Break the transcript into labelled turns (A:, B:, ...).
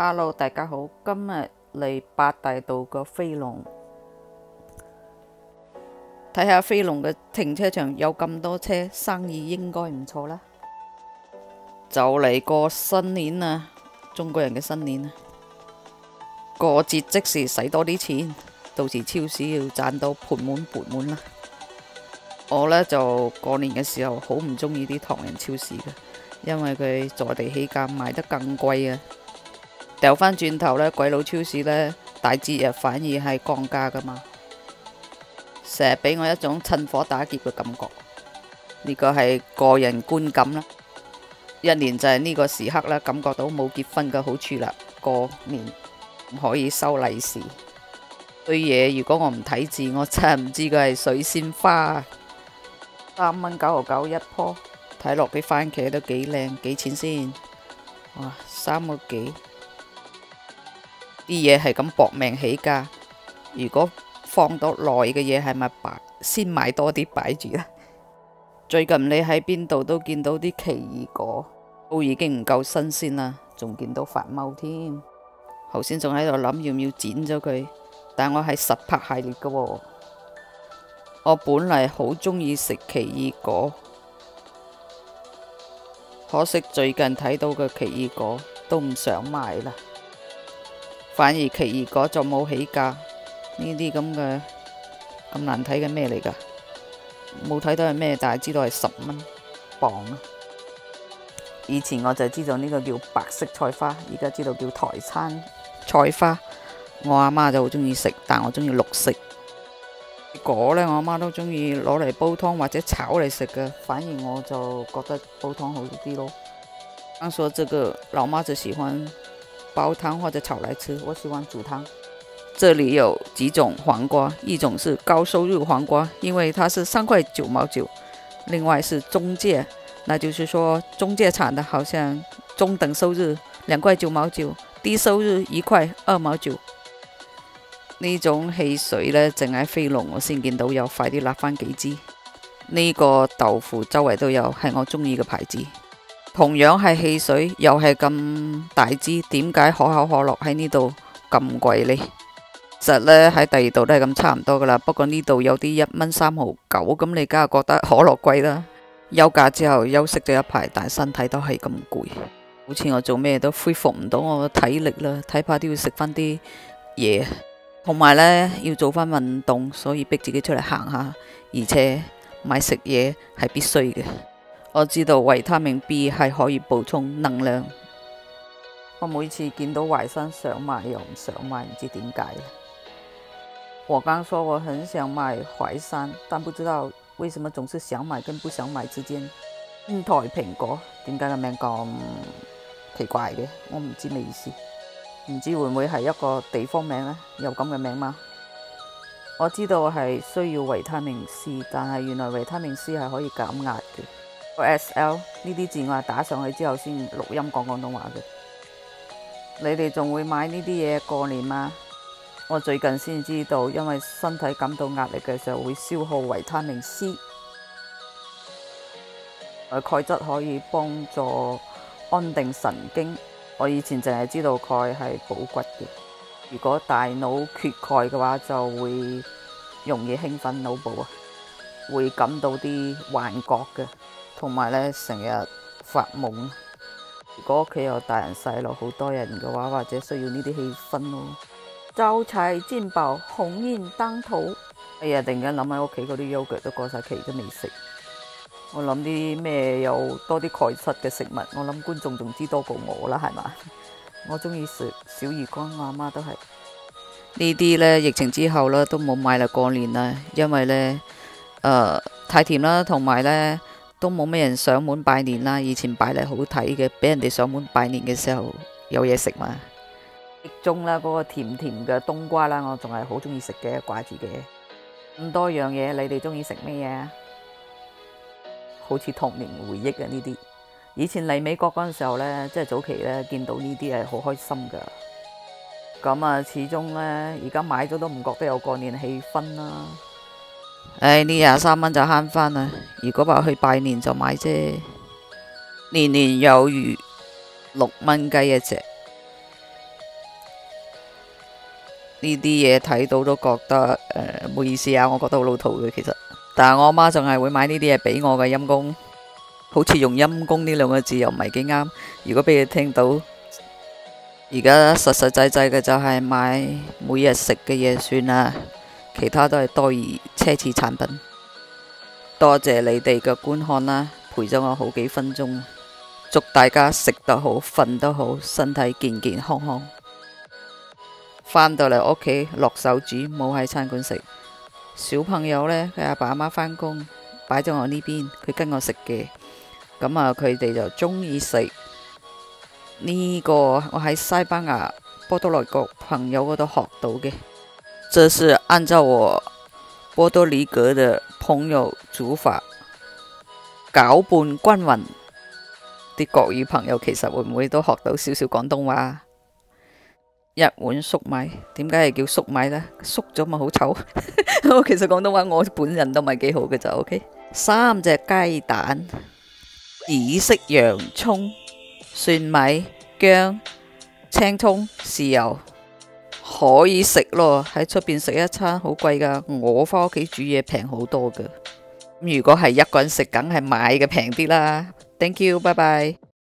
A: Hello，大家好，今日嚟八大道個飛龍，睇下飛龍嘅停車場有咁多車，生意應該唔錯啦。就嚟過新年啦，中國人嘅新年啊！過節即時使多啲錢，到時超市要賺到盆滿缽滿啦。我呢就過年嘅時候好唔中意啲唐人超市嘅，因為佢坐地起價賣得更貴啊！掉返轉頭呢，鬼佬超市呢，大节日反而係降價噶嘛，成日俾我一種趁火打劫嘅感覺。呢個係個人觀感啦。一年就係呢個時刻啦，感覺到冇結婚嘅好處啦。過年可以收利是，堆嘢如果我唔睇字，我真係唔知佢係水仙花。三蚊九毫九一棵，睇落啲番茄都幾靚，幾錢先？哇，三個幾？啲嘢係咁搏命起价，如果放到耐嘅嘢係咪白先買多啲擺住啦？最近你喺邊度都見到啲奇異果，都已經唔夠新鮮啦，仲見到發毛添。頭先仲喺度諗要唔要剪咗佢，但我係實拍系列嘅喎。我本嚟好中意食奇異果，可惜最近睇到嘅奇異果都唔想買啦。反而奇異果就冇起價，呢啲咁嘅咁難睇嘅咩嚟㗎？冇睇到係咩，但係知道係十蚊磅啊！以前我就知道呢個叫白色菜花，而家知道叫台山菜花。我阿媽就好中意食，但我中意綠色果呢，我阿媽都中意攞嚟煲湯或者炒嚟食嘅，反而我就覺得煲湯好啲咯。剛說這個老媽就喜歡煲汤或者炒来吃，我喜欢煮汤。这里有几种黄瓜，一种是高收入黄瓜，因为它是三块九毛九；另外是中介，那就是说中介产的，好像中等收入两块九毛九，低收入一块二毛九。呢种汽水呢，淨係飛龍我先见到有，快啲立翻几支。呢个豆腐周围都有，系我中意嘅牌子。同樣係汽水，又係咁大支，點解可口可樂喺呢度咁貴呢？其實呢，喺第二度都係咁差唔多噶啦，不過呢度有啲一蚊三毫九，咁你梗係覺得可樂貴啦。休假之後休息咗一排，但係身體都係咁攰，好似我做咩都恢復唔到我嘅體力啦，睇怕都要食翻啲嘢。同埋呢，要做返運動，所以逼自己出嚟行下，而且買食嘢係必須嘅。我知道維他命 B 係可以補充能量。我每次見到淮山想買又唔想買，唔知點解。我剛說我很想買淮山，但不知道為什麼總是想買跟不想買之間。天台蘋果點解個名咁奇怪嘅？我唔知咩意思。唔知會唔會係一個地方名呢？有咁嘅名吗？我知道係需要維他命 C，但係原來維他命 C 係可以減壓嘅。個 SL 呢啲字我係打上去之後先錄音講廣東話嘅。你哋仲會買呢啲嘢過年吗？我最近先知道，因為身體感到壓力嘅時候會消耗維他命 C。誒，鈣質可以幫助安定神經。我以前淨係知道鈣係補骨嘅，如果大腦缺鈣嘅話，就會容易興奮腦部啊，會感到啲幻覺嘅，同埋咧成日發夢。如果屋企有大人細路好多人嘅話，或者需要呢啲氣氛咯。招財進寶，鴻運當頭。哎呀，突然間諗起屋企嗰啲腰腳都過晒期都未食。我諗啲咩有多啲鈣質嘅食物，我諗觀眾仲知多過我啦，係嘛？我中意食小魚乾，我阿媽都係呢啲呢，疫情之後呢，都冇買啦，過年啦，因為呢，誒、太甜啦，同埋呢，都冇咩人上门拜年啦。以前擺嚟好睇嘅，俾人哋上门拜年嘅時候有嘢食嘛。中啦，嗰個甜甜嘅冬瓜啦，我仲係好中意食嘅，挂住嘅咁多樣嘢，你哋中意食咩嘢啊？好似童年回憶嘅呢啲，以前嚟美國嗰陣時候呢，即係早期呢，見到呢啲係好開心噶。咁啊，始終呢，而家買咗都唔覺得有過年氣氛啦。唉，呢廿三蚊就慳翻啦。如果話去拜年就買啫。年年有餘，六蚊雞一隻。呢啲嘢睇到都覺得诶，唔好意思啊，我覺得好老土嘅其實。但系我阿媽仲係會買呢啲嘢俾我嘅陰公，好似用陰公呢兩個字又唔係幾啱。如果俾佢聽到，而家實實際際嘅就係買每日食嘅嘢算啦，其他都係多餘奢侈產品。多謝你哋嘅觀看啦，陪咗我好幾分鐘。祝大家食得好，瞓得好，身體健健康康。返到嚟屋企落手煮，冇喺餐館食。小朋友呢，佢阿爸阿媽返工，擺咗我呢邊，佢跟我食嘅。咁啊，佢哋就中意食呢個。我喺西班牙波多黎各朋友嗰度學到嘅。這是按照我波多黎各嘅朋友煮法，攪拌均勻。啲國語朋友其實會唔會都學到少少廣東話？一碗粟米，點解係叫粟米呢？粟咗咪好醜。其實廣東話我本人都唔係幾好嘅就 OK。三隻雞蛋，紫色洋蔥、蒜米、薑、青蔥、豉油，可以食咯。喺出边食一餐好貴噶，我返屋企煮嘢平好多噶。如果係一個人食，梗係買嘅平啲啦。Thank you，拜拜。